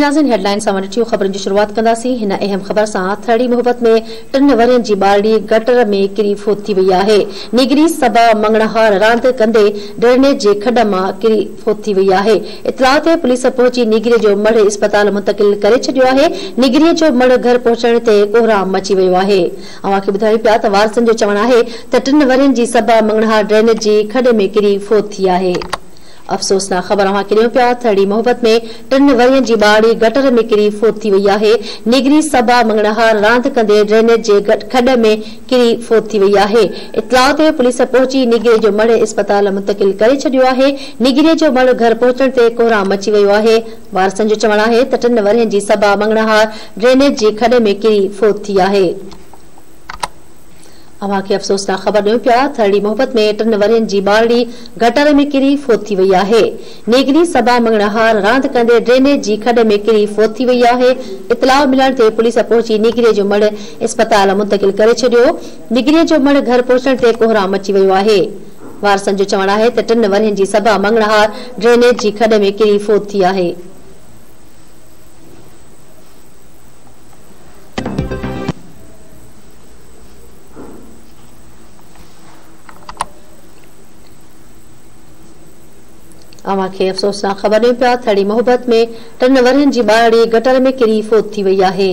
नाज़िन headline सां वठी ख़बरुनि जी शुरुआत कंदासीं हिन अहम ख़बर सां थड़ी मोहबत में टिनि वरियनि जी ॿारड़ी गटर में किरी फोत थी वई निगरी सभा मंगणहार रांदि कंदे ड्रेनेज जे खॾ माँ किरी फोत थी वई आहे। पुलिस पहुची निगरीअ जो मड़ इस्पताल मुंतकिल करे छॾियो आहे। निगरीअ जो मड़ घर पहुचण ते कोहराम मची वियो आहे। अव्हां खे ॿुधायूं पिया त वारसनि जो चवणु आहे सभा मंगणहार ड्रेनेज जी खॾ में किरी फोत थी अफ़सोसनाक ख़बर अव्हां ॾियूं पिया, थड़ी में टिनि वरियनि जी ॿारड़ी गटर में किरी फोत आहे। निगरी सभा मंगणहार रांदि कंदे ड्रेनेज जे खॾ में किरी फोत थी वई इतलाह ते पुलिस पहुची निगरीअ जो मड़ इस्पताल मुंतकिल करे छॾियो आहे। निगरीअ जो मड़ घर पहुचण ते कोहराम मची वियो आहे। वारसनि जो त टिनि वरियनि जी सभा मंगणहार ड्रेनेज जी खॾ में किरी फोत थी अव्हां खे अफ़सोसनाक ख़बर ॾियूं पिया थड़ी मोहबत में टिनि वरियनि जी ॿारड़ी गटर में किरी फोत थी वई आहे। नेगरी सभा मंगणहार रांदि कंदे ड्रेनेज जी खॾ में किरी फोत थी वई आहे। इतलाह मिलण ते पुलिस पहुची निगरीअ जो मड़ इस्पताल मुंतकिल करे छॾियो निगरीअ जो मड़ घर पहुचण ते कोहराम मची वियो आहे। वारसनि जो चवणु आहे त टिनि वरियनि जी सभा मंगणहार ड्रेनेज जी खॾ में किरी फोत थी आहे। अव्हां खे अफ़सोसनाक ख़बर ॾियूं पिया, थड़ी मोहबत में टिनि वरियनि जी ॿारड़ी गटर में किरी फोत थी वई आहे।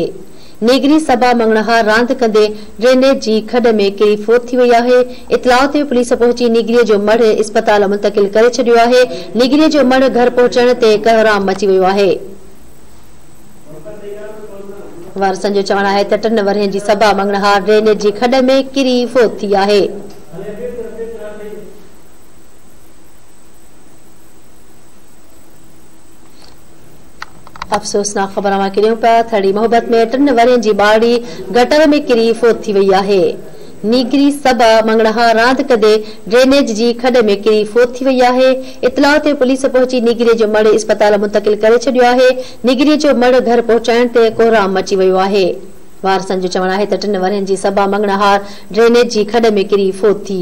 नेगरी सभा मंगणहार रांदि कंदे ड्रेनेज जी खॾ में किरी फोत थी वई आहे। इतलाह ते पुलिस पहुची निगरीअ जो मड़ इस्पताल मुंतकिल करे छॾियो आहे। निगरीअ जो मड़ घर पहुचण ते कहराम मची वियो आहे। वारसनि जो चवणु आहे त टिनि वरियनि जी सभा मंगणहार ड्रेनेज जी खॾ में किरी फोत थी आहे। अफ़सोसनाक ख़बर पिया थड़ी मोहबत में टिनि वरियनि जी ॿारड़ी गटर में किरी फोत थी वई आहे। निगरी सभा मंगणहा रांदि कंदे ड्रेनेज जी खॾ में किरी फोत थी वई आहे। इतलाह ते पुलिस पहुची निगरीअ जो मड़ इस्पताल मुंतकिल करे छॾियो आहे। जो मड़ घर पहुचाइण ते कोहराम मची वियो आहे। वारसनि जो चवणु आहे त टिनि वरियनि जी सभा मंगणहार ड्रेनेज जी खॾ में किरी फोत थी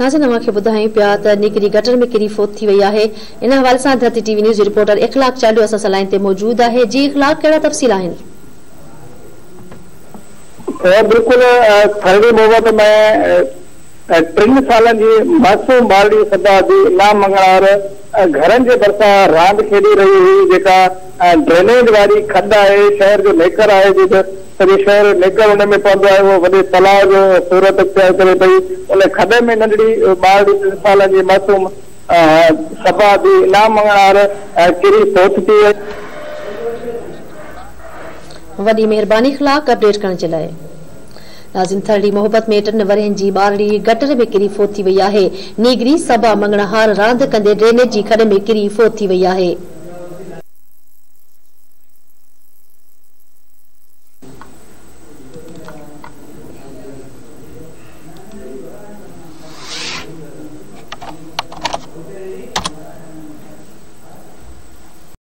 नाज़िन अव्हां खे ॿुधायूं पिया त निकिरी गटर में किरी फोत थी वई आहे। इन हवाले सां Dharti TV news reporter Ikhlaq चालियो असां सां लाइन ते मौजूदु आहे। जी इख़लाक, कहिड़ा तफ़सील आहिनि? बिल्कुलु थरड़ी मोहबत में टिनि सालनि जी मासूम ॿारड़ी सदा जी इनाम मंगणार घरनि जे भरिसां रांदि खेॾी रही हुई, जेका ड्रेनेज वारी खॾ आहे, शहर जो नेकर आहे सॼो शहर नेकर हुन में पवंदो आहे, उहो वॾे तलाउ जो सूरत इख्तियार करे पई। उन खॾ में नंढड़ी टिनि सालनि जी मासूम सभा जी इनाम मंगणार किरी सोच थी वई। वॾी महिरबानी ख़िलाफ़ अपडेट करण जे लाइ। नाज़िन थरड़ी मोहबत में टिनि वरियनि जी ॿारड़ी गटर में किरी फोत थी वई आहे। नीगरी सभा मंगणहार रांदि कंदे ड्रेनेज जी खॾ में किरी फोत थी वई आहे।